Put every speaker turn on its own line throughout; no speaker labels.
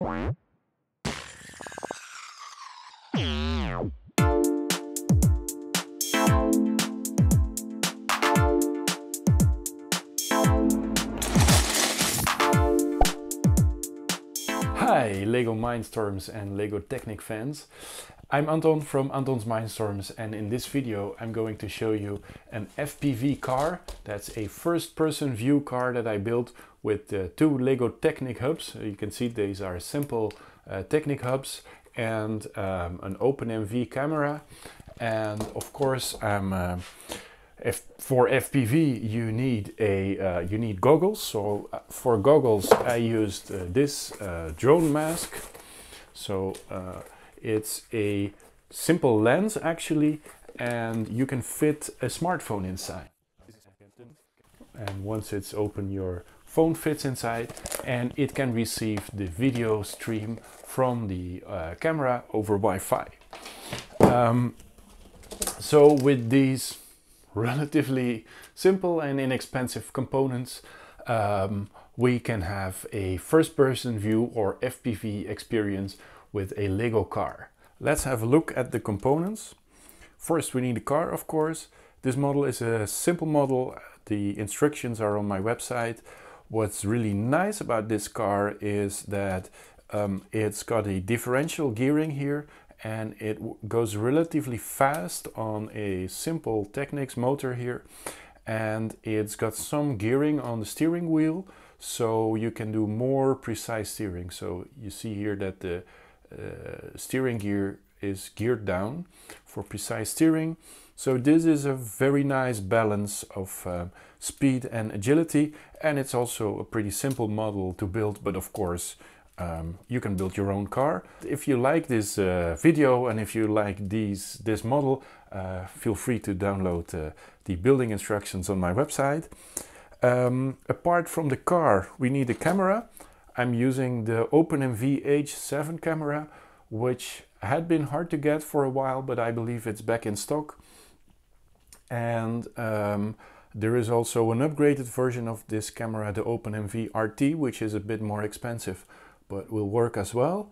Hi LEGO Mindstorms and LEGO Technic fans. I'm Anton from Anton's Mindstorms and in this video I'm going to show you an FPV car. That's a first person view car that I built with uh, two LEGO Technic hubs. You can see these are simple uh, Technic hubs and um, an OpenMV camera and of course I'm uh, if for FPV you need a uh, you need goggles. So uh, for goggles I used uh, this uh, drone mask. So uh, it's a simple lens actually, and you can fit a smartphone inside. And once it's open, your phone fits inside, and it can receive the video stream from the uh, camera over Wi-Fi. Um, so with these relatively simple and inexpensive components, um, we can have a first person view or FPV experience with a Lego car. Let's have a look at the components. First we need a car of course. This model is a simple model. The instructions are on my website. What's really nice about this car is that um, it's got a differential gearing here and it goes relatively fast on a simple Technics motor here and it's got some gearing on the steering wheel so you can do more precise steering. So you see here that the uh, steering gear is geared down for precise steering. So this is a very nice balance of uh, speed and agility and it's also a pretty simple model to build but of course um, you can build your own car. If you like this uh, video and if you like these, this model, uh, feel free to download uh, the building instructions on my website. Um, apart from the car, we need a camera. I'm using the OpenMV H7 camera, which had been hard to get for a while, but I believe it's back in stock. And um, there is also an upgraded version of this camera, the OpenMV RT, which is a bit more expensive but will work as well.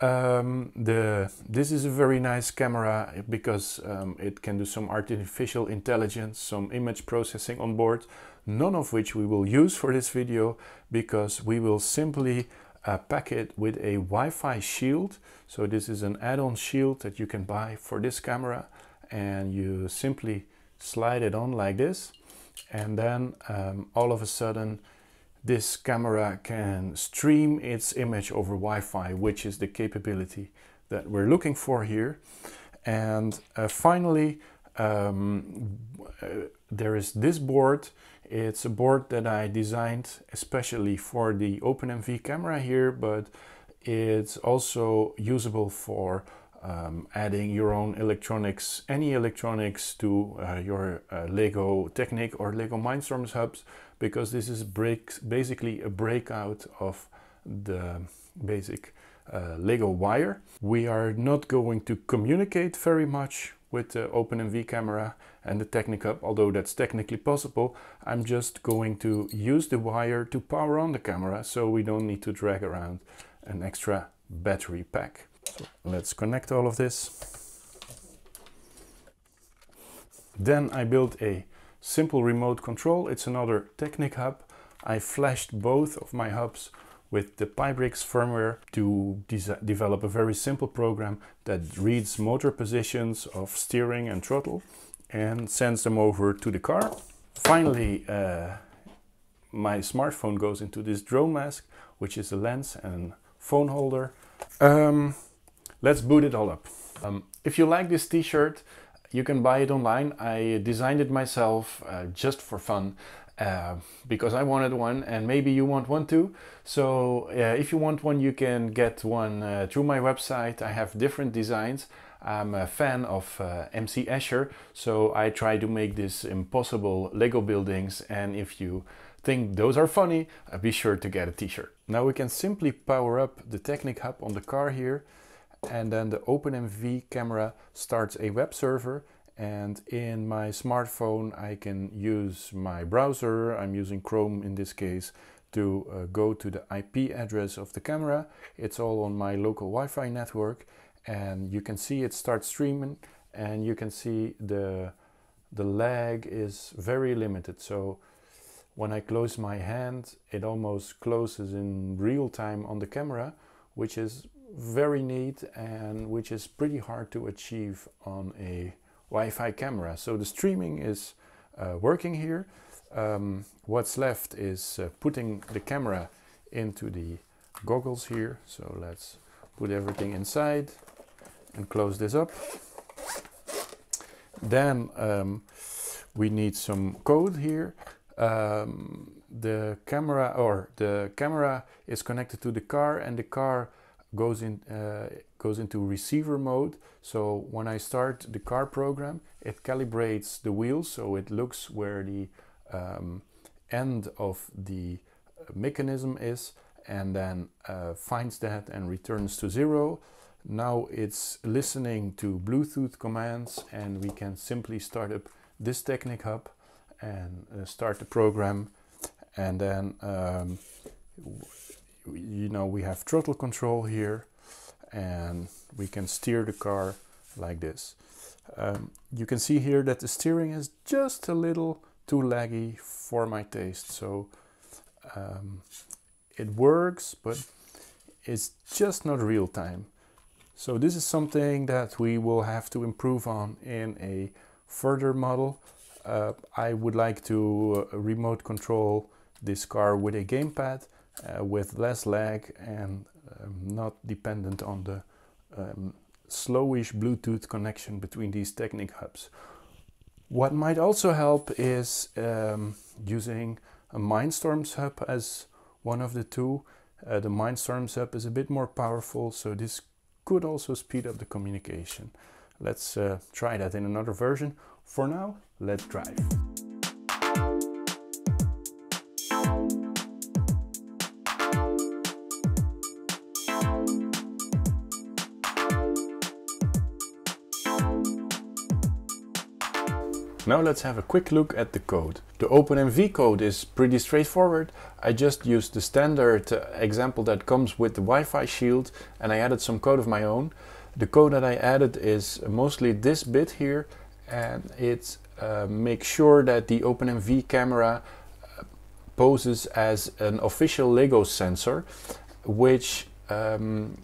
Um, the, this is a very nice camera because um, it can do some artificial intelligence, some image processing on board, none of which we will use for this video because we will simply uh, pack it with a Wi-Fi shield. So this is an add-on shield that you can buy for this camera and you simply slide it on like this and then um, all of a sudden this camera can stream its image over Wi-Fi, which is the capability that we're looking for here. And uh, finally, um, uh, there is this board. It's a board that I designed especially for the OpenMV camera here, but it's also usable for um, adding your own electronics, any electronics to uh, your uh, Lego Technic or Lego Mindstorms hubs because this is break, basically a breakout of the basic uh, Lego wire. We are not going to communicate very much with the OpenMV camera and the Technic-Hub, although that's technically possible. I'm just going to use the wire to power on the camera so we don't need to drag around an extra battery pack. So let's connect all of this. Then I built a simple remote control. It's another Technic hub. I flashed both of my hubs with the Pybricks firmware to develop a very simple program that reads motor positions of steering and throttle and sends them over to the car. Finally, uh, my smartphone goes into this drone mask, which is a lens and phone holder. Um, let's boot it all up. Um, if you like this t-shirt, you can buy it online. I designed it myself uh, just for fun uh, because I wanted one and maybe you want one too. So uh, if you want one, you can get one uh, through my website. I have different designs. I'm a fan of uh, MC Escher, so I try to make these impossible Lego buildings. And if you think those are funny, uh, be sure to get a t-shirt. Now we can simply power up the Technic Hub on the car here and then the OpenMV camera starts a web server. And in my smartphone I can use my browser, I'm using Chrome in this case, to uh, go to the IP address of the camera. It's all on my local Wi-Fi network. And you can see it starts streaming. And you can see the the lag is very limited. So when I close my hand it almost closes in real time on the camera which is very neat and which is pretty hard to achieve on a Wi-Fi camera so the streaming is uh, working here um, what's left is uh, putting the camera into the goggles here so let's put everything inside and close this up. Then um, we need some code here. Um, the camera or the camera is connected to the car and the car goes in uh, goes into receiver mode. So when I start the car program it calibrates the wheels. So it looks where the um, end of the mechanism is and then uh, finds that and returns to zero. Now it's listening to Bluetooth commands and we can simply start up this Technic Hub and uh, start the program. And then um, you know we have throttle control here and we can steer the car like this. Um, you can see here that the steering is just a little too laggy for my taste so um, it works but it's just not real time. So this is something that we will have to improve on in a further model. Uh, I would like to uh, remote control this car with a gamepad uh, with less lag and um, not dependent on the um, slowish Bluetooth connection between these Technic hubs. What might also help is um, using a Mindstorms hub as one of the two. Uh, the Mindstorms hub is a bit more powerful, so this could also speed up the communication. Let's uh, try that in another version. For now, let's drive. Now let's have a quick look at the code. The OpenMV code is pretty straightforward. I just used the standard uh, example that comes with the Wi-Fi shield and I added some code of my own. The code that I added is mostly this bit here and it uh, makes sure that the OpenMV camera uh, poses as an official LEGO sensor which um,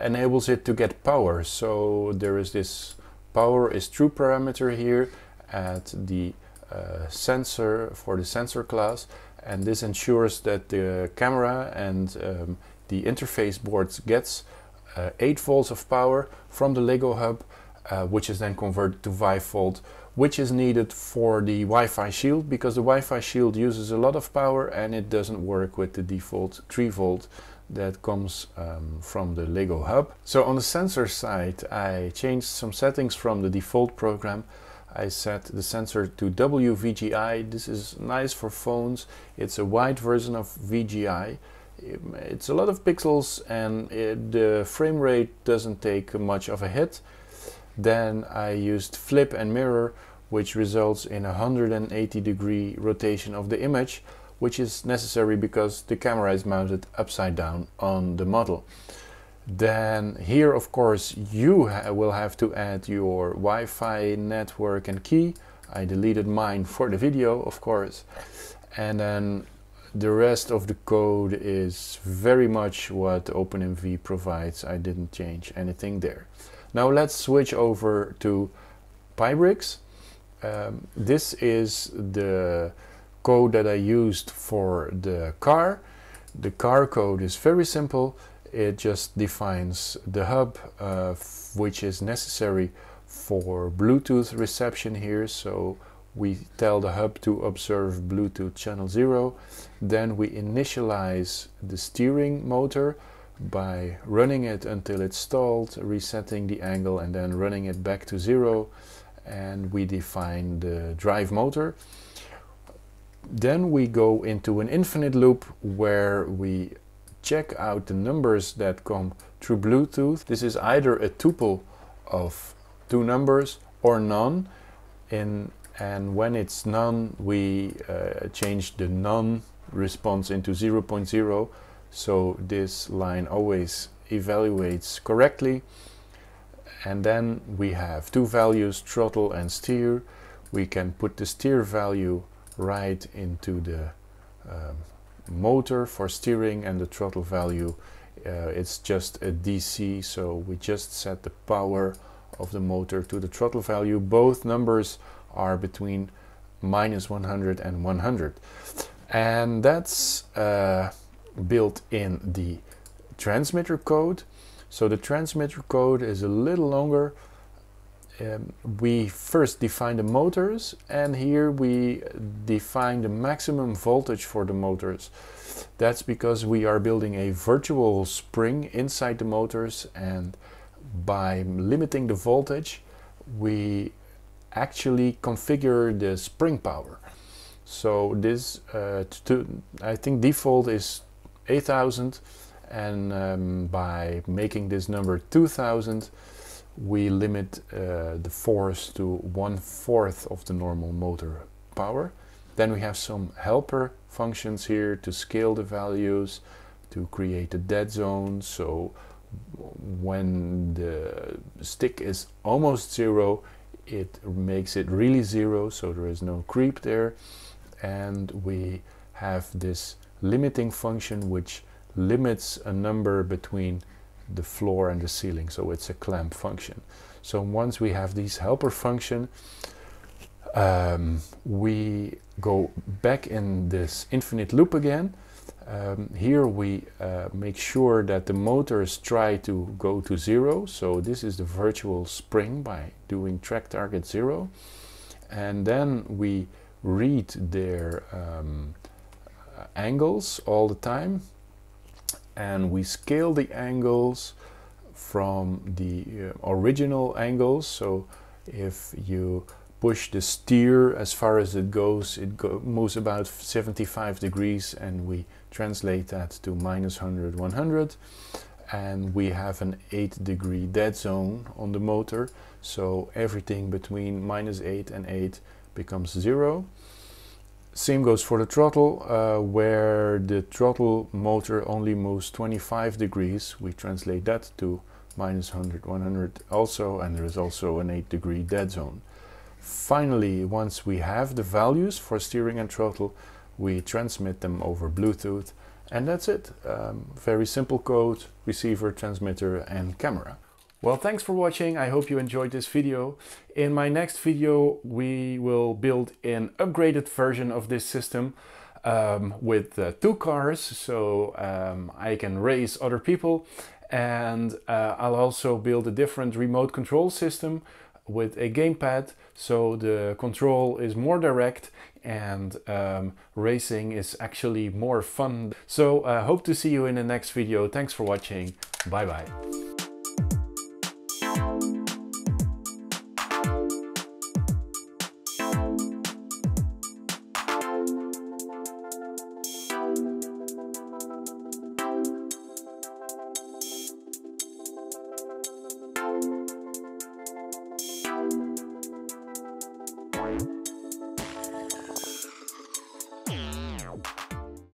enables it to get power. So there is this power is true parameter here at the uh, sensor for the sensor class and this ensures that the camera and um, the interface board gets uh, 8 volts of power from the LEGO hub uh, which is then converted to 5 volt which is needed for the Wi-Fi shield because the Wi-Fi shield uses a lot of power and it doesn't work with the default 3 volt that comes um, from the LEGO hub. So on the sensor side I changed some settings from the default program I set the sensor to WVGA. This is nice for phones. It's a wide version of VGA. It's a lot of pixels and it, the frame rate doesn't take much of a hit. Then I used flip and mirror which results in a 180 degree rotation of the image which is necessary because the camera is mounted upside down on the model then here of course you ha will have to add your Wi-Fi network and key. I deleted mine for the video of course. And then the rest of the code is very much what OpenMV provides. I didn't change anything there. Now let's switch over to Pybricks um, this is the code that I used for the car. The car code is very simple it just defines the hub uh, which is necessary for Bluetooth reception here. So we tell the hub to observe Bluetooth channel 0 then we initialize the steering motor by running it until it's stalled resetting the angle and then running it back to zero. And we define the drive motor. Then we go into an infinite loop where we check out the numbers that come through Bluetooth. This is either a tuple of two numbers or none. In, and when it's none, we uh, change the none responds into 0.0 so this line always evaluates correctly and then we have two values throttle and steer we can put the steer value right into the um, motor for steering and the throttle value uh, it's just a DC so we just set the power of the motor to the throttle value. Both numbers are between minus 100 and 100 and that's uh, built in the transmitter code. So the transmitter code is a little longer um, we first define the motors and here we define the maximum voltage for the motors. That's because we are building a virtual spring inside the motors and by limiting the voltage we actually configure the spring power. So this uh, to, I think default is 8000 and um, by making this number 2000 we limit uh, the force to one fourth of the normal motor power. Then we have some helper functions here to scale the values, to create a dead zone. So when the stick is almost zero, it makes it really zero, so there is no creep there. And we have this limiting function which limits a number between the floor and the ceiling so it's a clamp function. So once we have these helper function um, we go back in this infinite loop again. Um, here we uh, make sure that the motors try to go to zero. So this is the virtual spring by doing track target zero. And then we read their um, angles all the time and we scale the angles from the uh, original angles. So if you push the steer as far as it goes it go moves about 75 degrees and we translate that to minus 100 100 and we have an 8 degree dead zone on the motor. So everything between minus 8 and 8 becomes 0 same goes for the throttle, uh, where the throttle motor only moves 25 degrees. We translate that to minus 100, 100 also, and there is also an 8 degree dead zone. Finally, once we have the values for steering and throttle, we transmit them over Bluetooth, and that's it. Um, very simple code, receiver, transmitter, and camera. Well, thanks for watching. I hope you enjoyed this video. In my next video, we will build an upgraded version of this system um, with uh, two cars, so um, I can race other people. And uh, I'll also build a different remote control system with a gamepad, so the control is more direct and um, racing is actually more fun. So I uh, hope to see you in the next video. Thanks for watching. Bye bye.